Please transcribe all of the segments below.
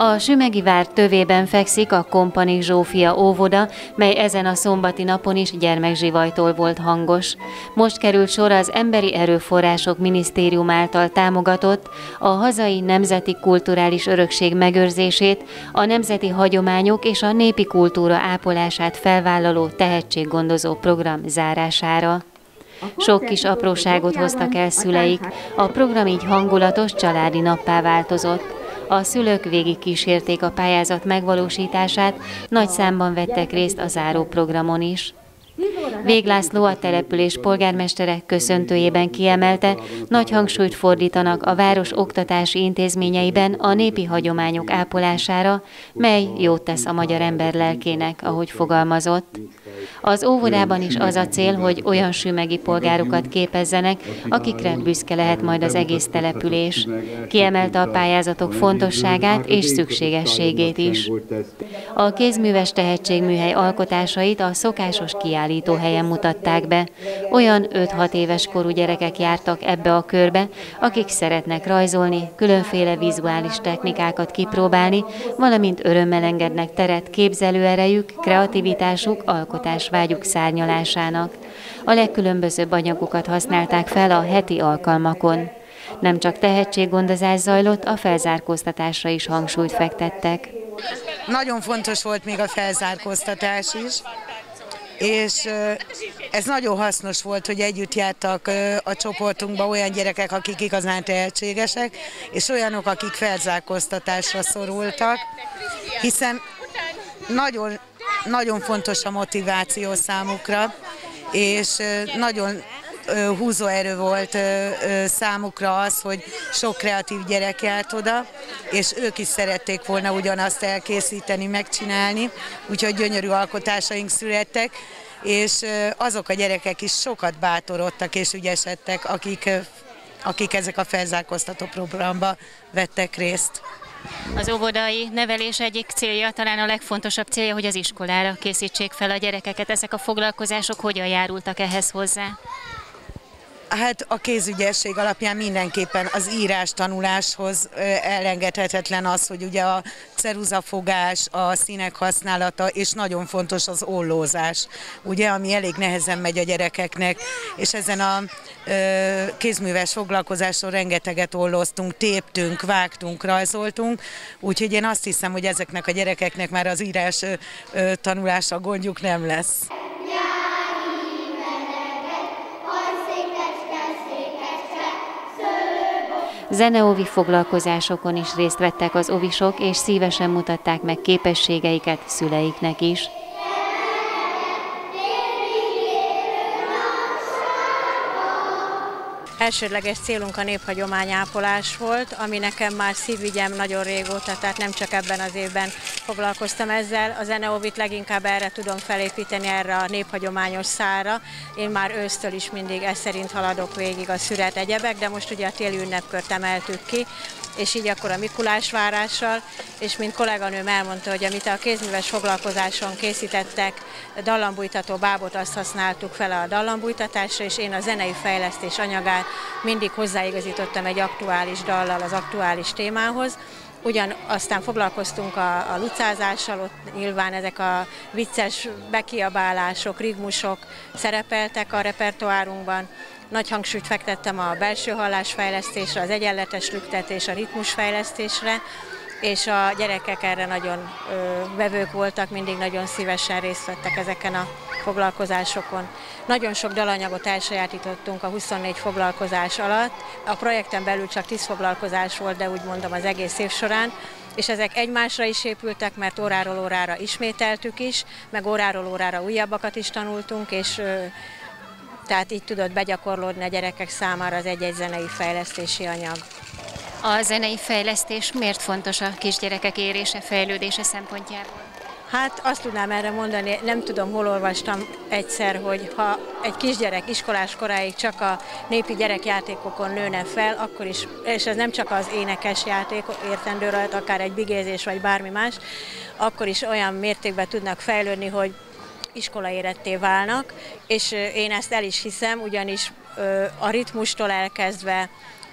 A Sümegi vár tövében fekszik a Kompanik Zsófia óvoda, mely ezen a szombati napon is gyermekzsivajtól volt hangos. Most került sor az Emberi Erőforrások Minisztérium által támogatott a hazai nemzeti kulturális örökség megőrzését, a nemzeti hagyományok és a népi kultúra ápolását felvállaló tehetséggondozó program zárására. Sok kis apróságot hoztak el szüleik, a program így hangulatos családi nappá változott. A szülők végig kísérték a pályázat megvalósítását, nagy számban vettek részt a záró programon is. Véglászló a település polgármestere köszöntőjében kiemelte, nagy hangsúlyt fordítanak a város oktatási intézményeiben a népi hagyományok ápolására, mely jót tesz a magyar ember lelkének, ahogy fogalmazott. Az óvodában is az a cél, hogy olyan sümegi polgárokat képezzenek, akikre büszke lehet majd az egész település. Kiemelte a pályázatok fontosságát és szükségességét is. A kézműves tehetségműhely alkotásait a szokásos kiállító helyen mutatták be. Olyan 5-6 éves korú gyerekek jártak ebbe a körbe, akik szeretnek rajzolni, különféle vizuális technikákat kipróbálni, valamint örömmel engednek teret képzelőerejük, kreativitásuk, alkotásvágyuk szárnyalásának. A legkülönbözőbb anyagokat használták fel a heti alkalmakon. Nem csak tehetséggondozás zajlott, a felzárkóztatásra is hangsúlyt fektettek. Nagyon fontos volt még a felzárkóztatás is, és ez nagyon hasznos volt, hogy együtt jártak a csoportunkba olyan gyerekek, akik igazán tehetségesek, és olyanok, akik felzárkóztatásra szorultak, hiszen nagyon, nagyon fontos a motiváció számukra, és nagyon húzóerő volt számukra az, hogy sok kreatív gyerek járt oda, és ők is szerették volna ugyanazt elkészíteni, megcsinálni, úgyhogy gyönyörű alkotásaink születtek, és azok a gyerekek is sokat bátorodtak és ügyesedtek, akik, akik ezek a felzárkóztató programba vettek részt. Az óvodai nevelés egyik célja, talán a legfontosabb célja, hogy az iskolára készítsék fel a gyerekeket. Ezek a foglalkozások hogyan járultak ehhez hozzá? Hát a kézügyesség alapján mindenképpen az írás tanuláshoz elengedhetetlen az, hogy ugye a ceruzafogás, a színek használata, és nagyon fontos az ollózás, ugye, ami elég nehezen megy a gyerekeknek, és ezen a kézműves foglalkozáson rengeteget olloztunk, téptünk, vágtunk, rajzoltunk, úgyhogy én azt hiszem, hogy ezeknek a gyerekeknek már az írás tanulása gondjuk nem lesz. Zeneóvi foglalkozásokon is részt vettek az ovisok, és szívesen mutatták meg képességeiket szüleiknek is. Elsődleges célunk a néphagyományápolás volt, ami nekem már szívügyem nagyon régóta, tehát nem csak ebben az évben foglalkoztam ezzel. A zeneóvit leginkább erre tudom felépíteni, erre a néphagyományos szára. Én már ősztől is mindig ez szerint haladok végig a szüret egyebek, de most ugye a téli ünnepkört emeltük ki, és így akkor a Mikulás várással, és mint kolléganőm elmondta, hogy amit a kézműves foglalkozáson készítettek, dallambújtató bábot, azt használtuk fel a dallambújtatásra, és én a zenei fejlesztés anyagát mindig hozzáigazítottam egy aktuális dallal az aktuális témához, Ugyan aztán foglalkoztunk a, a lucázással, ott nyilván ezek a vicces bekiabálások, rigmusok szerepeltek a repertoárunkban, nagy hangsúlyt fektettem a belső hallásfejlesztésre, az egyenletes lüktetés, a ritmusfejlesztésre, és a gyerekek erre nagyon vevők voltak, mindig nagyon szívesen részt vettek ezeken a foglalkozásokon. Nagyon sok dalanyagot elsajátítottunk a 24 foglalkozás alatt. A projekten belül csak 10 foglalkozás volt, de úgy mondom az egész év során, és ezek egymásra is épültek, mert óráról órára ismételtük is, meg óráról órára újabbakat is tanultunk, és tehát így tudott begyakorlódni a gyerekek számára az egy-egy zenei fejlesztési anyag. A zenei fejlesztés miért fontos a kisgyerekek érése, fejlődése szempontjából? Hát azt tudnám erre mondani, nem tudom, hol olvastam egyszer, hogy ha egy kisgyerek iskolás koráig csak a népi gyerekjátékokon nőne fel, akkor is, és ez nem csak az énekes játék értendő rajta, akár egy bigézés vagy bármi más, akkor is olyan mértékben tudnak fejlődni, hogy iskolaéretté válnak, és én ezt el is hiszem, ugyanis a ritmustól elkezdve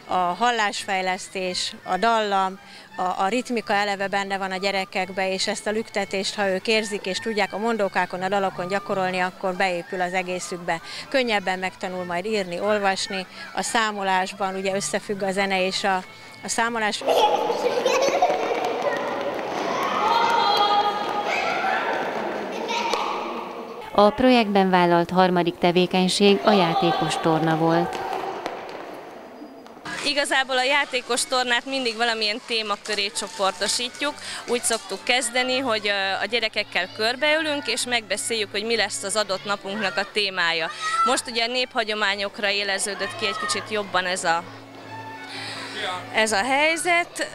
a hallásfejlesztés, a dallam, a, a ritmika eleve benne van a gyerekekbe, és ezt a lüktetést, ha ők érzik és tudják a mondókákon, a dalokon gyakorolni, akkor beépül az egészükbe. Könnyebben megtanul majd írni, olvasni, a számolásban ugye összefügg a zene és a, a számolás. A projektben vállalt harmadik tevékenység a játékos torna volt. Igazából a játékos tornát mindig valamilyen témaköré csoportosítjuk. Úgy szoktuk kezdeni, hogy a gyerekekkel körbeülünk, és megbeszéljük, hogy mi lesz az adott napunknak a témája. Most ugye a néphagyományokra éleződött ki egy kicsit jobban ez a, ez a helyzet.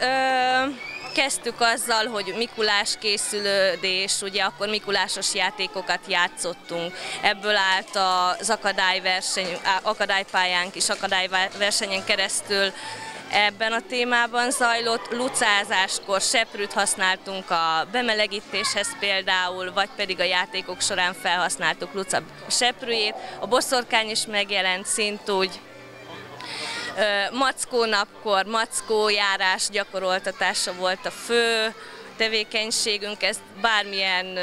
Kezdtük azzal, hogy Mikulás készülődés, ugye akkor Mikulásos játékokat játszottunk. Ebből állt az akadályverseny, akadálypályánk is, akadályversenyen keresztül ebben a témában zajlott. Lucázáskor seprűt használtunk a bemelegítéshez például, vagy pedig a játékok során felhasználtuk Luca seprűjét. A boszorkány is megjelent szintúgy, Mackó napkor, mackó járás gyakoroltatása volt a fő tevékenységünk, ez bármilyen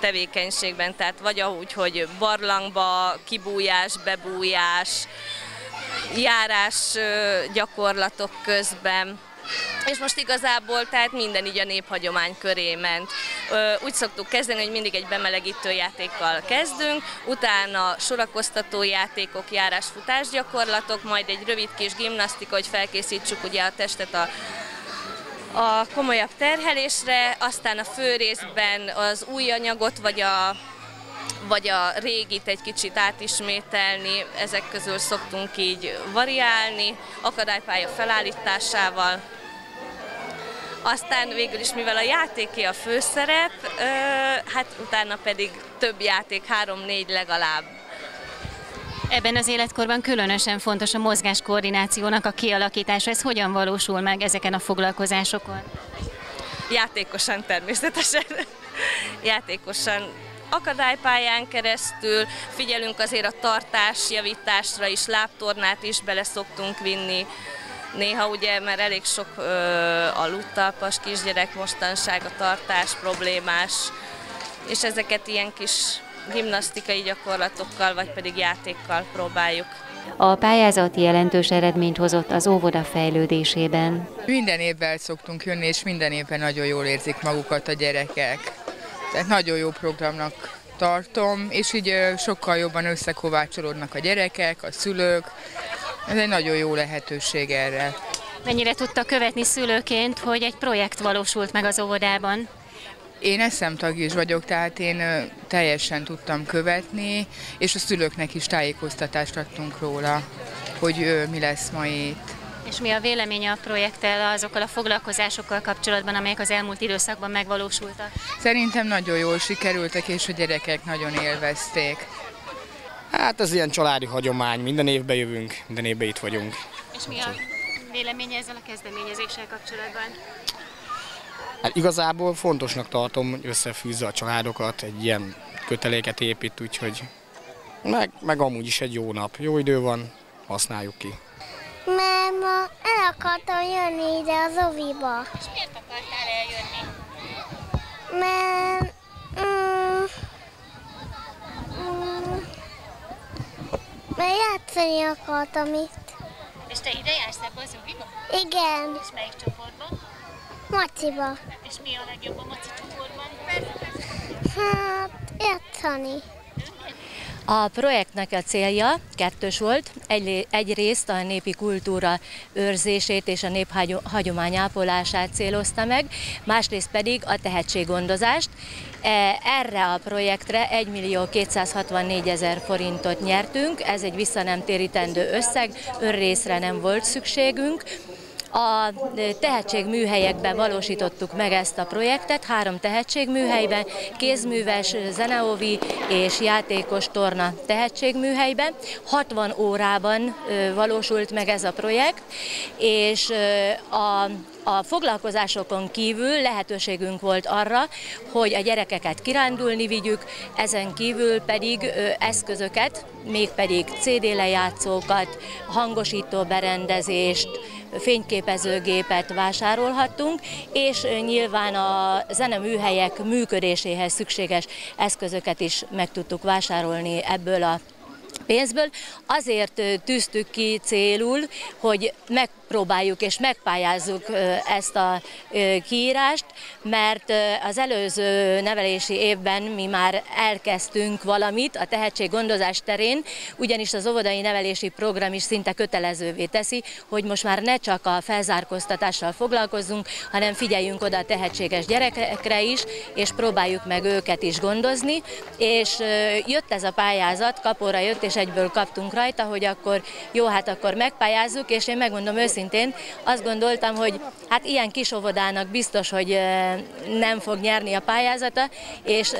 tevékenységben, tehát vagy ahogy, hogy barlangba, kibújás, bebújás, járás gyakorlatok közben, és most igazából tehát minden így a néphagyomány köré ment. Úgy szoktuk kezdeni, hogy mindig egy bemelegítő játékkal kezdünk, utána sorakoztató játékok, járás-futás gyakorlatok, majd egy rövid kis gimnasztika, hogy felkészítsük ugye a testet a a komolyabb terhelésre, aztán a fő részben az új anyagot, vagy a vagy a régit egy kicsit átismételni, ezek közül szoktunk így variálni, akadálypálya felállításával, aztán végül is, mivel a játéké a főszerep, hát utána pedig több játék, három-négy legalább. Ebben az életkorban különösen fontos a mozgás koordinációnak a kialakítása. Ez hogyan valósul meg ezeken a foglalkozásokon? Játékosan természetesen. Játékosan akadálypályán keresztül, figyelünk azért a tartás javításra is, lábtornát is bele szoktunk vinni, Néha ugye, mert elég sok ö, a luttalpas kisgyerek mostanság, a tartás problémás, és ezeket ilyen kis gimnasztikai gyakorlatokkal, vagy pedig játékkal próbáljuk. A pályázat jelentős eredményt hozott az óvoda fejlődésében. Minden évvel szoktunk jönni, és minden évben nagyon jól érzik magukat a gyerekek. Tehát nagyon jó programnak tartom, és így sokkal jobban összekovácsolódnak a gyerekek, a szülők, ez egy nagyon jó lehetőség erre. Mennyire tudta követni szülőként, hogy egy projekt valósult meg az óvodában? Én eszemtag is vagyok, tehát én teljesen tudtam követni, és a szülőknek is tájékoztatást adtunk róla, hogy mi lesz ma itt. És mi a véleménye a projekttel, azokkal a foglalkozásokkal kapcsolatban, amelyek az elmúlt időszakban megvalósultak? Szerintem nagyon jól sikerültek, és a gyerekek nagyon élvezték. Hát ez ilyen családi hagyomány, minden évben jövünk, minden évben itt vagyunk. És mi a véleménye ezzel a kezdeményezéssel kapcsolatban? Hát igazából fontosnak tartom, hogy összefűzze a családokat, egy ilyen köteléket épít, úgyhogy meg, meg amúgy is egy jó nap, jó idő van, használjuk ki. Mert ma el akartam jönni ide az oviba. És miért akartál eljönni? Mert Mert játszani akartam itt. És te ide jársz ebbe az uviba? Igen. És melyik csoportban? Maciba. És mi a legjobb a maci csoportban? Hát, játszani. A projektnek a célja kettős volt. Egy, egyrészt a népi kultúra őrzését és a néphagyomány ápolását célozta meg, másrészt pedig a tehetséggondozást. E, erre a projektre 1 millió 264 ezer forintot nyertünk, ez egy visszanemtérítendő összeg, önrészre nem volt szükségünk. A tehetségműhelyekben valósítottuk meg ezt a projektet, három tehetségműhelyben, kézműves, zeneovi és játékos torna tehetségműhelyben. 60 órában valósult meg ez a projekt, és a A foglalkozásokon kívül lehetőségünk volt arra, hogy a gyerekeket kirándulni vigyük, ezen kívül pedig eszközöket, mégpedig CD lejátszókat, hangosító berendezést, fényképezőgépet vásárolhattunk, és nyilván a zeneműhelyek működéséhez szükséges eszközöket is meg tudtuk vásárolni ebből a pénzből. Azért tűztük ki célul, hogy megpróbáljuk és megpályázzuk ezt a kiírást, mert az előző nevelési évben mi már elkezdtünk valamit a tehetséggondozás terén, ugyanis az óvodai nevelési program is szinte kötelezővé teszi, hogy most már ne csak a felzárkóztatással foglalkozzunk, hanem figyeljünk oda a tehetséges gyerekekre is, és próbáljuk meg őket is gondozni, és jött ez a pályázat, kapóra jött, és egyből kaptunk rajta, hogy akkor jó, hát akkor megpályázzuk, és én megmondom őszintén, azt gondoltam, hogy hát ilyen kis óvodának biztos, hogy nem fog nyerni a pályázata, és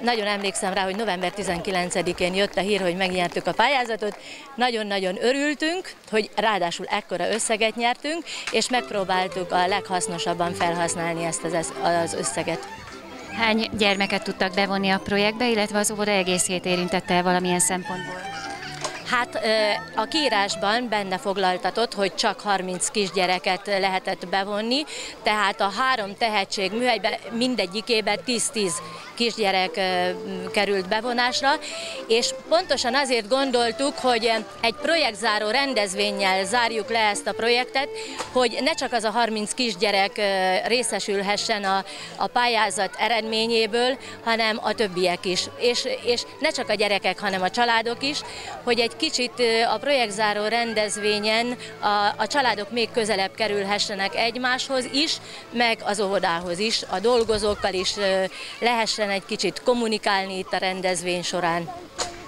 nagyon emlékszem rá, hogy november 19-én jött a hír, hogy megnyertük a pályázatot. Nagyon-nagyon örültünk, hogy ráadásul ekkora összeget nyertünk, és megpróbáltuk a leghasznosabban felhasználni ezt az összeget. Hány gyermeket tudtak bevonni a projektbe, illetve az óvoda egészét érintette valamilyen szempontból? Hát a kiírásban benne foglaltatott, hogy csak 30 kisgyereket lehetett bevonni, tehát a három tehetség műhelyben mindegyikében 10-10 kisgyerek került bevonásra, és pontosan azért gondoltuk, hogy egy projektzáró rendezvényel zárjuk le ezt a projektet, hogy ne csak az a 30 kisgyerek részesülhessen a, a pályázat eredményéből, hanem a többiek is. És, és ne csak a gyerekek, hanem a családok is, hogy egy kicsit a projektzáró rendezvényen a, a családok még közelebb kerülhessenek egymáshoz is, meg az óvodához is, a dolgozókkal is lehessen egy kicsit kommunikálni itt a rendezvény során.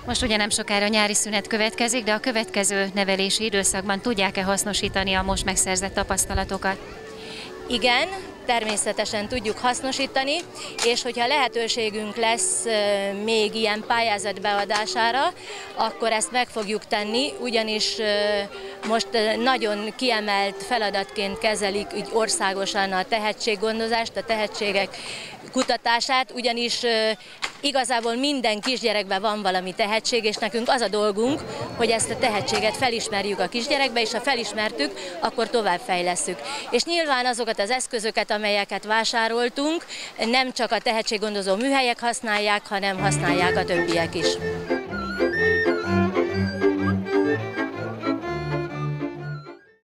Most ugye nem sokára nyári szünet következik, de a következő nevelési időszakban tudják-e hasznosítani a most megszerzett tapasztalatokat? Igen, természetesen tudjuk hasznosítani, és hogyha lehetőségünk lesz még ilyen pályázat beadására, akkor ezt meg fogjuk tenni, ugyanis most nagyon kiemelt feladatként kezelik úgy országosan a tehetséggondozást, a tehetségek kutatását, ugyanis igazából minden kisgyerekben van valami tehetség, és nekünk az a dolgunk, hogy ezt a tehetséget felismerjük a kisgyerekbe, és ha felismertük, akkor továbbfejlesszük. És nyilván azokat az eszközöket, amelyeket vásároltunk, nem csak a tehetséggondozó műhelyek használják, hanem használják a többiek is.